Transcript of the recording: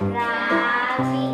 Ravi.